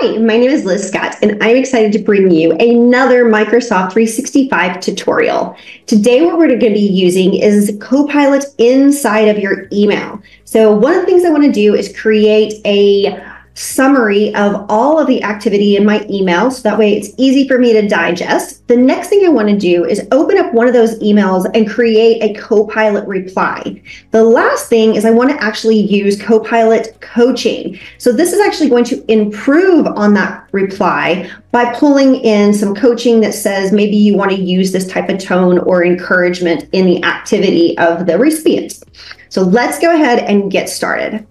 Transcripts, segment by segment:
Hi, my name is Liz Scott, and I'm excited to bring you another Microsoft 365 tutorial. Today, what we're going to be using is Copilot inside of your email. So one of the things I want to do is create a summary of all of the activity in my email so that way it's easy for me to digest. The next thing I want to do is open up one of those emails and create a Copilot reply. The last thing is I want to actually use Copilot coaching. So this is actually going to improve on that reply by pulling in some coaching that says maybe you want to use this type of tone or encouragement in the activity of the recipient. So let's go ahead and get started.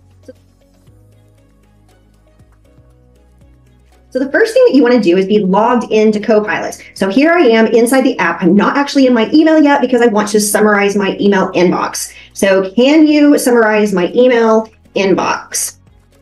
So the first thing that you want to do is be logged into Copilot. So here I am inside the app. I'm not actually in my email yet because I want to summarize my email inbox. So can you summarize my email inbox?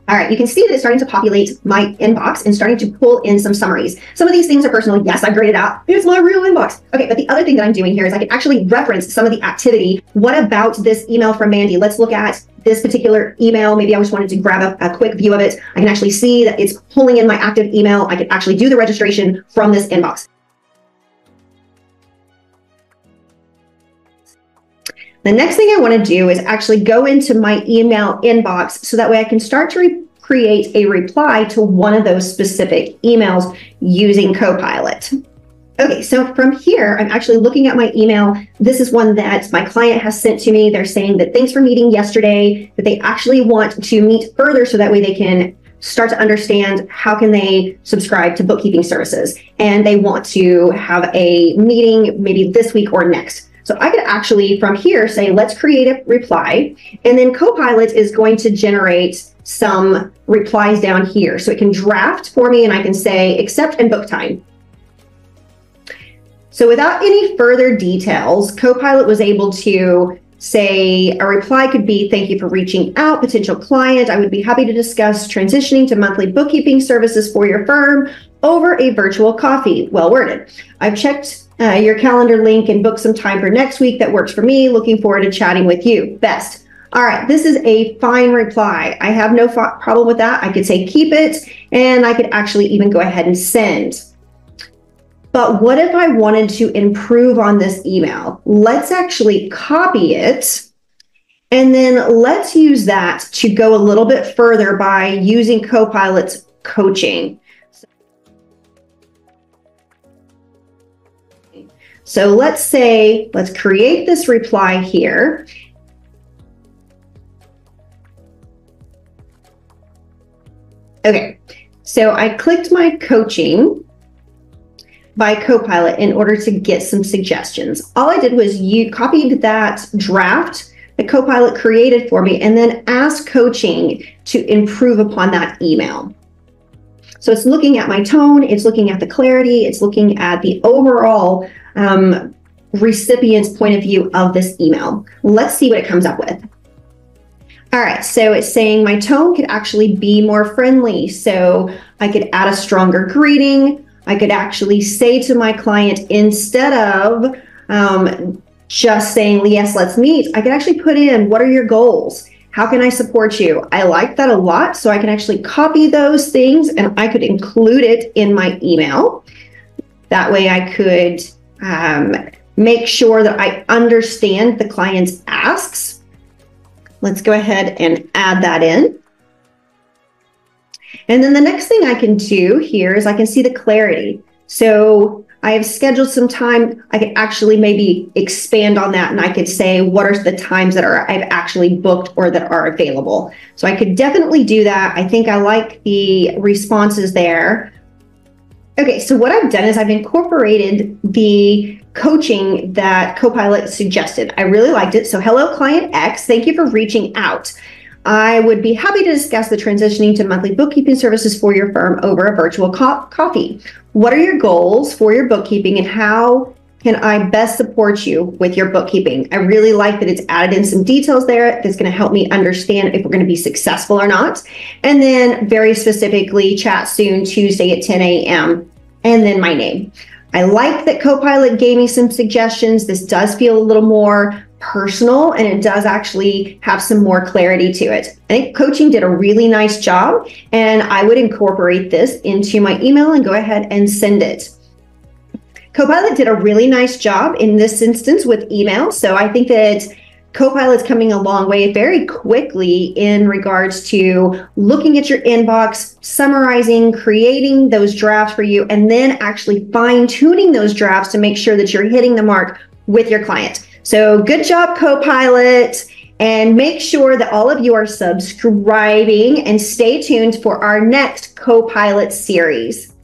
All right, you can see that it's starting to populate my inbox and starting to pull in some summaries. Some of these things are personal. Yes, I graded out. It's my real inbox. Okay, but the other thing that I'm doing here is I can actually reference some of the activity. What about this email from Mandy? Let's look at this particular email. Maybe I just wanted to grab a, a quick view of it. I can actually see that it's pulling in my active email. I can actually do the registration from this inbox. The next thing I want to do is actually go into my email inbox so that way I can start to create a reply to one of those specific emails using Copilot. Okay, so from here, I'm actually looking at my email. This is one that my client has sent to me. They're saying that thanks for meeting yesterday, that they actually want to meet further so that way they can start to understand how can they subscribe to bookkeeping services. And they want to have a meeting maybe this week or next. So I could actually from here say, let's create a reply. And then Copilot is going to generate some replies down here. So it can draft for me and I can say accept and book time. So without any further details, Copilot was able to say a reply could be thank you for reaching out potential client i would be happy to discuss transitioning to monthly bookkeeping services for your firm over a virtual coffee well worded i've checked uh, your calendar link and book some time for next week. That works for me. Looking forward to chatting with you. Best. All right, this is a fine reply. I have no problem with that. I could say keep it, and I could actually even go ahead and send. But what if I wanted to improve on this email? Let's actually copy it. And then let's use that to go a little bit further by using Copilot's coaching. So let's say, let's create this reply here. Okay, so I clicked my coaching by Copilot in order to get some suggestions. All I did was you copied that draft that Copilot created for me and then asked coaching to improve upon that email. So it's looking at my tone, it's looking at the clarity, it's looking at the overall um, recipient's point of view of this email. Let's see what it comes up with. All right, so it's saying my tone could actually be more friendly. So I could add a stronger greeting. I could actually say to my client instead of um, just saying, yes, let's meet, I could actually put in what are your goals? How can I support you? I like that a lot. So I can actually copy those things and I could include it in my email. That way I could um, make sure that I understand the client's asks. Let's go ahead and add that in. And then the next thing I can do here is I can see the clarity. So I have scheduled some time. I could actually maybe expand on that and I could say what are the times that are I've actually booked or that are available. So I could definitely do that. I think I like the responses there. Okay, so what I've done is I've incorporated the coaching that Copilot suggested. I really liked it. So, hello, client X. Thank you for reaching out. I would be happy to discuss the transitioning to monthly bookkeeping services for your firm over a virtual co- coffee. What are your goals for your bookkeeping and how can I best support you with your bookkeeping? I really like that it's added in some details there that's going to help me understand if we're going to be successful or not. And then very specifically, chat soon, Tuesday at 10 a.m., and then my name. I like that Copilot gave me some suggestions. This does feel a little more personal and it does actually have some more clarity to it. I think coaching did a really nice job and I would incorporate this into my email and go ahead and send it. Copilot did a really nice job in this instance with email. So I think that Copilot's coming a long way very quickly in regards to looking at your inbox, summarizing, creating those drafts for you, and then actually fine tuning those drafts to make sure that you're hitting the mark with your client. So good job, Copilot. And make sure that all of you are subscribing and stay tuned for our next Copilot series.